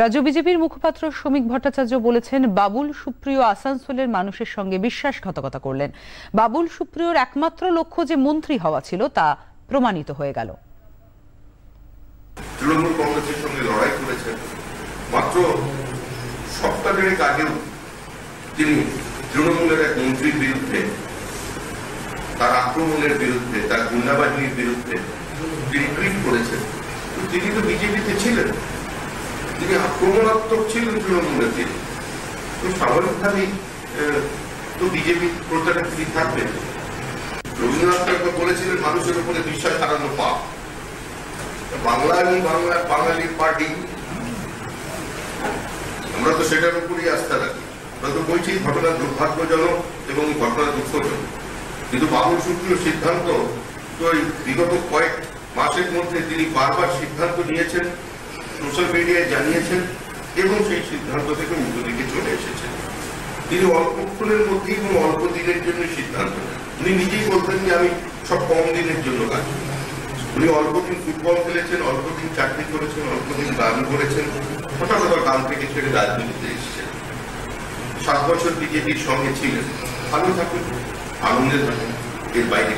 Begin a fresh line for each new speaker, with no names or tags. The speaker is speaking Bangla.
রাজ্য বিজেপির মুখপাত্র শ্রমিক ভট্টাচার্য বলেছেন, বাবুল, সুপ্রিয় আসানসোলের মানুষের সঙ্গে বিশ্বাসঘাতকতা করলেন। বাবুল, সুপ্রিয়র একমাত্র লক্ষ্য যে মন্ত্রী হওয়া ছিল, তা প্রমাণিত হয়ে গেল।
তৃণমূল কংগ্রেসের সঙ্গে লড়াই করেছেন। মাত্র সপ্তাহ দেড়েক আগেও তিনি তৃণমূলের এক মন্ত্রীর বিরুদ্ধে, তার আক্রমণের বিরুদ্ধে, তার গুন্ডাবাহিনীর বিরুদ্ধে তিনি টুইট করেছেন। তিনি তো বিজেপিতে ছিলেন। তিনি আক্রমণাত্মক ছিলেন তৃণমূলের তিনি। তো স্বাভাবিকভাবেই তো বিজেপি প্রচারে তিনি থাকবেন। রবীন্দ্রনাথ ঠাকুর বলেছিলেন, মানুষের উপরে বিশ্বাস হারানো পাপ। বাংলা এবং বাংলা, বাঙালির পার্টি, আমরা তো সেটার উপরই আস্থা রাখি। আমরা তো বলছি, ঘটনা দুর্ভাগ্যজনক এবং ঘটনা দুঃখজনক। কিন্তু বাবুল সুপ্রিয় সিদ্ধান্ত, তো বিগত কয়েক মাসের মধ্যে তিনি বারবার সিদ্ধান্ত নিয়েছেন সোশ্যাল মিডিয়ায় জানিয়েছেন এবং সেই সিদ্ধান্ত থেকে দিকে চলে এসেছেন। তিনি অল্পক্ষণের মধ্যেই এবং অল্প দিনের জন্য সিদ্ধান্ত উনি নিজেই বলতেন যে আমি সব কম দিনের জন্য কাজ। উনি অল্পদিন ফুটবল খেলেছেন অল্পদিন চাকরি করেছেন অল্পদিন গান করেছেন। হঠাৎ আবার গান থেকে ছেড়ে রাজনীতিতে এসেছেন। সাত বছর বিজেপির সঙ্গে ছিলেন। ভালো থাকুন, আনন্দে থাকুন, এর বাইরে